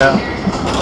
Yeah.